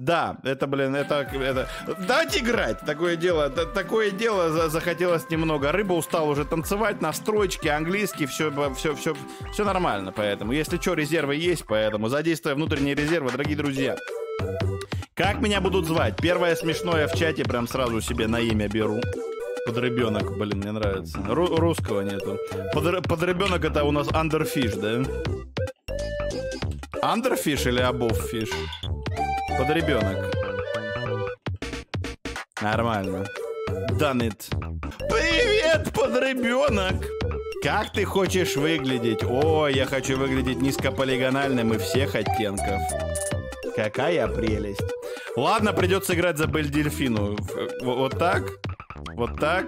Да, это, блин, это, это... Давайте играть. Такое дело, такое дело захотелось немного. Рыба устала уже танцевать, настройки, английский, все, все, все, все нормально. Поэтому, если что, резервы есть, поэтому задействуя внутренние резервы, дорогие друзья. Как меня будут звать? Первое смешное в чате прям сразу себе на имя беру. Подребенок, блин, мне нравится. Ру русского нету. Под подребенок это у нас Underfish, да? Underfish или Above Fish? Подребенок. Нормально. Done it. Привет, подребенок! Как ты хочешь выглядеть? О, я хочу выглядеть низкополигональным и всех оттенков. Какая прелесть. Ладно, придется играть за Бель Дельфину. Вот так. Вот так.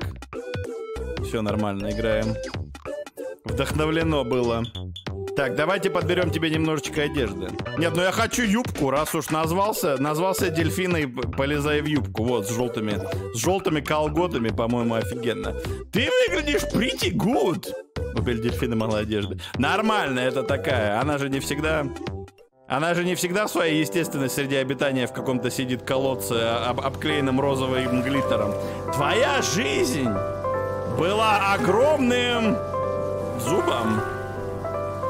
Все нормально, играем. Вдохновлено было. Так, давайте подберем тебе немножечко одежды. Нет, ну я хочу юбку, раз уж назвался. Назвался дельфиной, полезай в юбку. Вот, с желтыми, с желтыми колготами, по-моему, офигенно. Ты выглядишь pretty good. Купили дельфины мало одежды. Нормально, это такая. Она же не всегда... Она же не всегда в своей естественной среде обитания в каком-то сидит колодце, об, обклеенном розовым глиттером. Твоя жизнь была огромным зубом.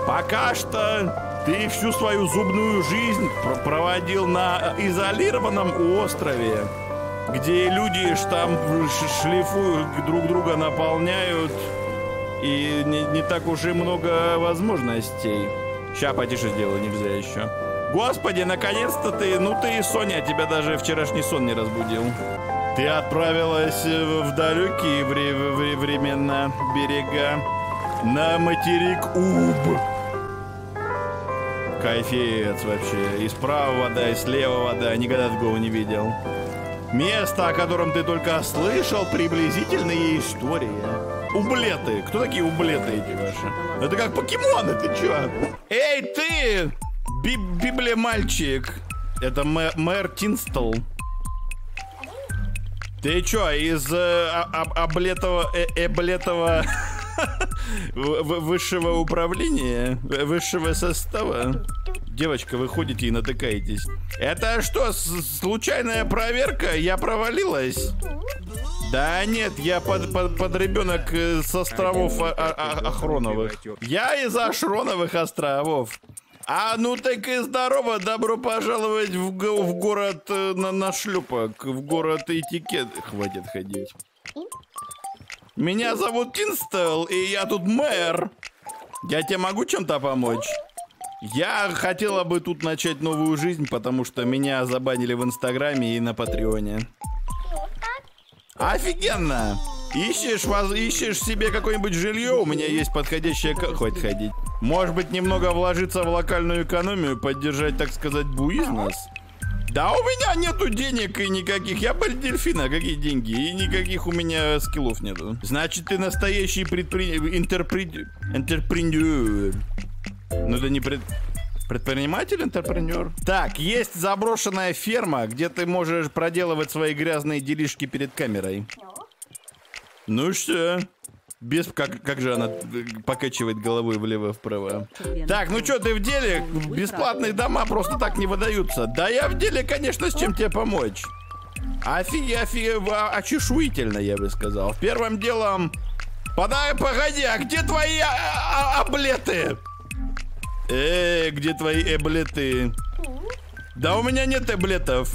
Пока что ты всю свою зубную жизнь пр проводил на изолированном острове, где люди там шлифуют, друг друга наполняют, и не, не так уж и много возможностей. Ща потише сделаю, нельзя еще. Господи, наконец-то ты, ну ты и Соня, тебя даже вчерашний сон не разбудил. Ты отправилась в далекие вре вре времена берега на материк Уб. Кайфец вообще. И справа вода, и слева вода. Никогда такого не видел. Место, о котором ты только слышал, приблизительные истории. Ублеты. Кто такие ублеты эти ваши? Это как покемоны, ты чё? Эй, ты! Би Библия мальчик. Это мэр, мэр Тинстл. Ты чё, из э, облетого, э, эблетого высшего управления, высшего состава. Девочка, вы ходите и натыкаетесь. Это что, случайная проверка? Я провалилась? Да нет, я под, под, под ребенок э, с островов а, а, Охроновых. Я из Ашроновых островов. А ну так и здорово, добро пожаловать в, в город э, на, на шлюпок, в город этикет. Хватит ходить. Меня зовут Кинстел, и я тут мэр. Я тебе могу чем-то помочь? Я хотела бы тут начать новую жизнь, потому что меня забанили в Инстаграме и на Патреоне. Офигенно! Ищешь, воз... Ищешь себе какое-нибудь жилье? У меня есть подходящее... Хоть ходить. Может быть, немного вложиться в локальную экономию, поддержать, так сказать, буизнес? Да у меня нету денег и никаких. Я был дельфина, какие деньги? И никаких у меня скиллов нету. Значит, ты настоящий предприниматель... Интерпри... Интерпренер. Ну, это не пред... Предприниматель, интерпренер. Так, есть заброшенная ферма, где ты можешь проделывать свои грязные делишки перед камерой. Ну что? Без... Как, как же она покачивает головой влево-вправо. Так, ну что, ты в деле? Бесплатные дома просто так не выдаются. Да я в деле, конечно, с чем тебе помочь. Офиг, офиг, очешуительно, я бы сказал. Первым делом... Подай, погоди, а где твои а, а, облеты? Э, где твои эблеты? Да у меня нет эблетов.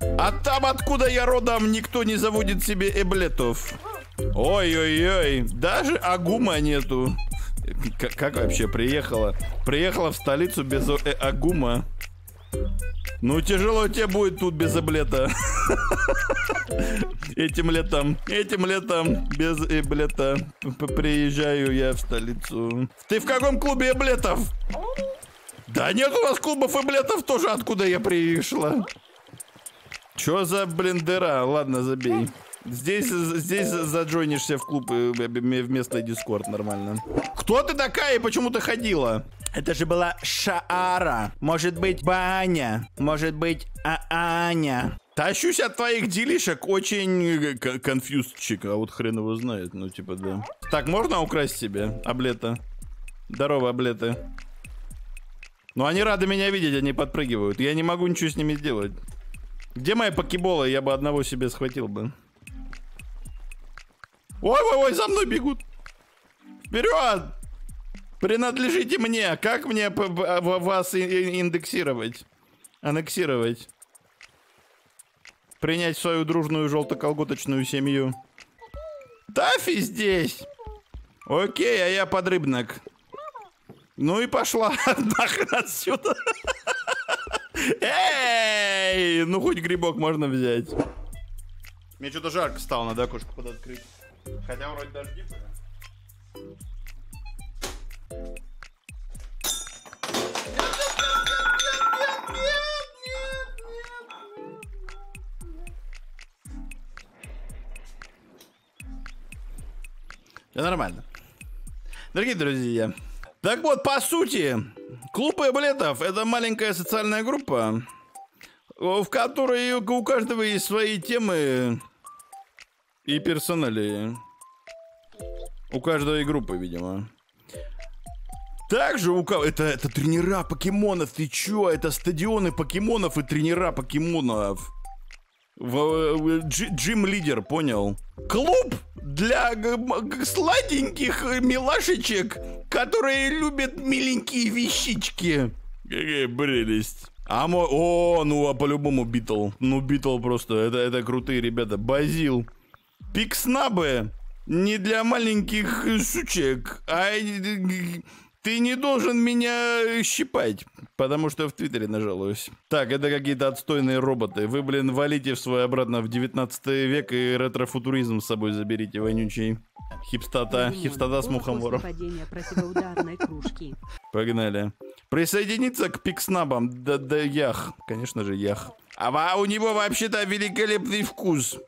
А там, откуда я родом, никто не заводит себе эблетов. Ой-ой-ой, даже Агума нету. Как, как вообще приехала? Приехала в столицу без э, Агума. Ну, тяжело тебе будет тут без эблета. Этим летом, этим летом без эблета приезжаю я в столицу. Ты в каком клубе эблетов? Да нет у нас клубов эблетов тоже, откуда я пришла. Чё за блин дыра? Ладно, забей. Здесь, здесь заджойнишься в клуб э, вместо Дискорд нормально. Кто ты такая и почему ты ходила? Это же была Шаара. Может быть, Баня. Может быть, а Аня. Тащусь от твоих делишек очень конфьюзчик, а вот хрен его знает, ну типа да. Так, можно украсть себе облета? Здорово, облеты. Ну они рады меня видеть, они подпрыгивают. Я не могу ничего с ними сделать. Где мои покеболы? Я бы одного себе схватил бы. Ой-ой-ой, за мной бегут. Вперед! Принадлежите мне. Как мне вас индексировать? Аннексировать. Принять свою дружную желто-колготочную семью. Тафи здесь. Окей, а я подрыбнок. Ну и пошла нахрен отсюда. Эй! Ну хоть грибок можно взять. Мне что-то жарко стало, надо окошко подоткрыть. Хотя вроде дожди были. Все нормально. Дорогие друзья, так вот, по сути, клуб эблетов — это маленькая социальная группа, в которой у каждого есть свои темы и персонали. У каждой группы, видимо. Также у кого... Это, это тренера покемонов, ты чё? Это стадионы покемонов и тренера покемонов. Джим-лидер, понял? Клуб для сладеньких милашечек, которые любят миленькие вещички. Какая прелесть. А мой... О, ну а по-любому Битл. Ну, Битл просто, это, это крутые ребята. Базил. Пикснабы не для маленьких сучек, а ты не должен меня щипать, потому что в Твиттере нажалуюсь. Так, это какие-то отстойные роботы. Вы, блин, валите в свой обратно в 19 век и ретрофутуризм с собой заберите, вонючий. Хипстата, хипстата с мухомором. Погнали. Присоединиться к пикснабам. Да, да, ях. Конечно же, ях. А у него вообще-то великолепный вкус.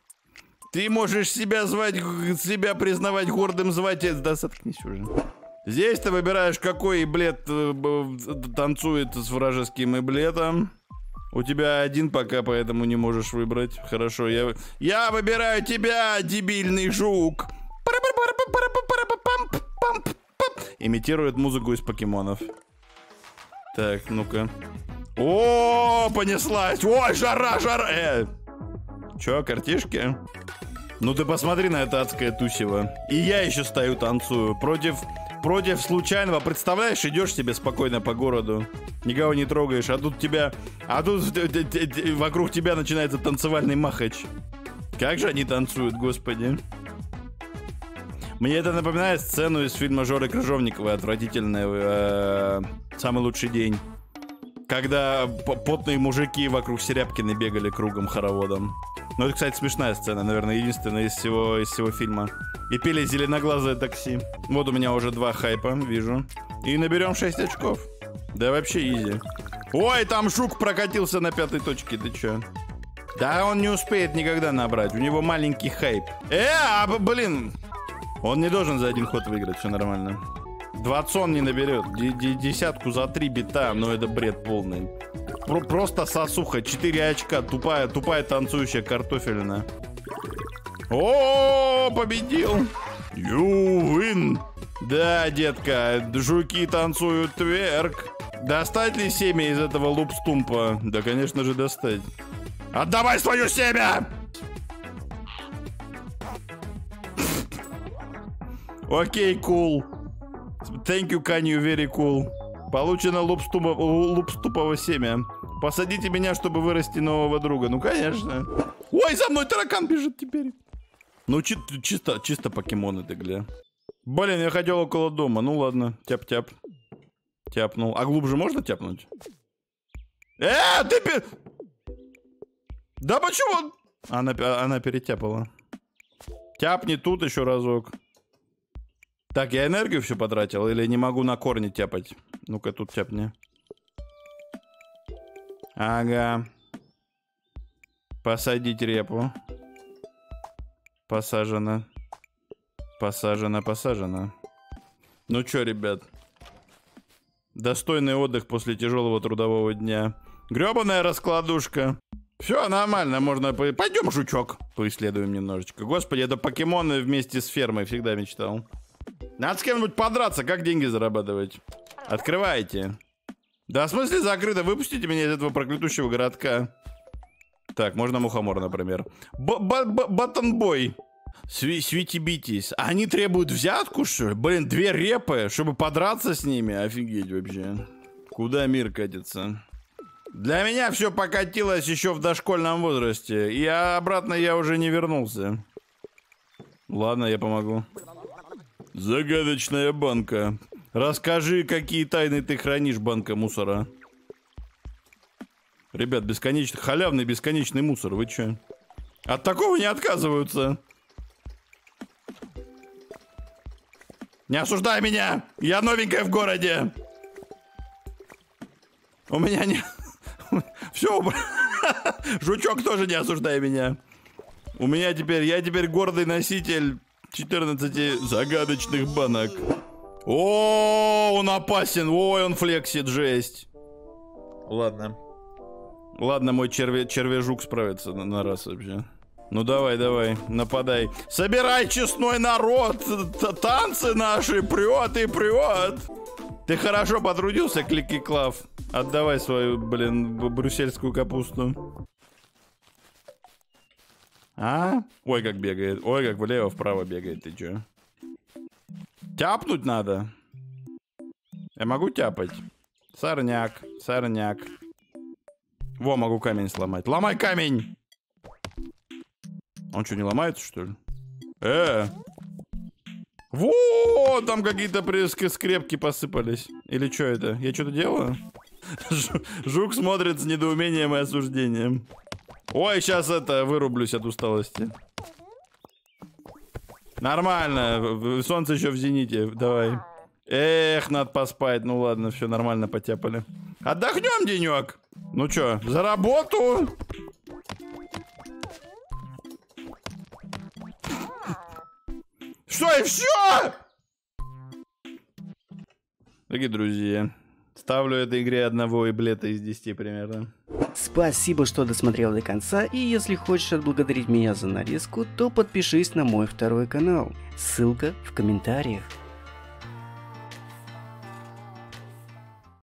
Ты можешь себя звать, себя признавать гордым звать. Да заткнись уже. Здесь ты выбираешь, какой иблет э, танцует с вражеским иблетом. У тебя один пока, поэтому не можешь выбрать. Хорошо, я... Я выбираю тебя, дебильный жук! Имитирует музыку из покемонов. Так, ну-ка. О, понеслась! Ой, жара, жара! Э. Чё, картишки? Ну ты посмотри на это адское тусево. И я еще стою танцую против Против случайного, представляешь, идешь себе спокойно по городу, никого не трогаешь, а тут тебя, а тут вокруг тебя начинается танцевальный махач. Как же они танцуют, господи. Мне это напоминает сцену из фильма Жоры Крыжовникова «Отвратительный э, самый лучший день». Когда потные мужики вокруг Серябкины бегали кругом хороводом. Ну, это, кстати, смешная сцена, наверное, единственная из всего, из всего фильма. И пили зеленоглазое такси. Вот у меня уже два хайпа, вижу. И наберем 6 очков. Да вообще изи. Ой, там жук прокатился на пятой точке, ты чё? Да он не успеет никогда набрать, у него маленький хайп. Э, а, блин! Он не должен за один ход выиграть, все нормально. Двадцон не наберет. Д Десятку за три бита, но это бред полный. Про просто сосуха. Четыре очка. Тупая, тупая танцующая картофельная. О, победил! You win! Да, детка, жуки танцуют тверк. Достать ли семя из этого лупстумпа? Да, конечно же, достать. Отдавай свое семя! Окей, кул. Cool. Thank you, Канью, very cool. Получено лупступово, лупступово семя. Посадите меня, чтобы вырасти нового друга. Ну, конечно. Ой, за мной таракан бежит теперь. Ну, чи чисто, чисто покемоны ты, гля. Блин, я хотел около дома. Ну, ладно. Тяп-тяп. Тяпнул. А глубже можно тяпнуть? Э, ты... Пи... Да почему? Она, она перетяпала. Тяпни тут еще разок. Так, я энергию все потратил или не могу на корни тяпать? Ну-ка, тут тяпни. Ага. Посадить репу. Посажено. Посажено, посажено. Ну чё, ребят? Достойный отдых после тяжелого трудового дня. Гребаная раскладушка. Все нормально, можно... Пойдем, жучок, поисследуем немножечко. Господи, это покемоны вместе с фермой, всегда мечтал. Надо с кем-нибудь подраться, как деньги зарабатывать? Открывайте. Да, в смысле закрыто? Выпустите меня из этого проклятущего городка. Так, можно мухомор, например. Батонбой. Свити битись. Они требуют взятку, что ли? Блин, две репы, чтобы подраться с ними? Офигеть вообще. Куда мир катится? Для меня все покатилось еще в дошкольном возрасте. И обратно я уже не вернулся. Ладно, я помогу. Загадочная банка. Расскажи, какие тайны ты хранишь, банка мусора. Ребят, бесконечный, халявный бесконечный мусор, вы че? От такого не отказываются. Не осуждай меня! Я новенькая в городе! У меня не... Все, жучок тоже не осуждай меня. У меня теперь... Я теперь гордый носитель 14 загадочных банок. О, он опасен. Ой, он флексит, жесть. Ладно. Ладно, мой черве, червежук справится на, на раз вообще. Ну давай, давай, нападай. Собирай честной народ! Танцы наши прет и прет! Ты хорошо потрудился, Клики Клав. Отдавай свою, блин, брюссельскую капусту. А? Ой, как бегает. Ой, как влево-вправо бегает. Ты чё? Тяпнуть надо? Я могу тяпать? Сорняк, сорняк. Во, могу камень сломать. Ломай камень! Он что, не ломается, что ли? Э! Во, там какие-то скрепки посыпались. Или что это? Я что-то делаю? Жук смотрит с недоумением и осуждением. Ой, сейчас это, вырублюсь от усталости. Нормально, солнце еще в зените, давай. Эх, надо поспать. Ну ладно, все нормально, потяпали. Отдохнем денек. Ну что, за работу? Что и все? Дорогие друзья, ставлю этой игре одного иблета из 10 примерно. Спасибо, что досмотрел до конца, и если хочешь отблагодарить меня за нарезку, то подпишись на мой второй канал. Ссылка в комментариях.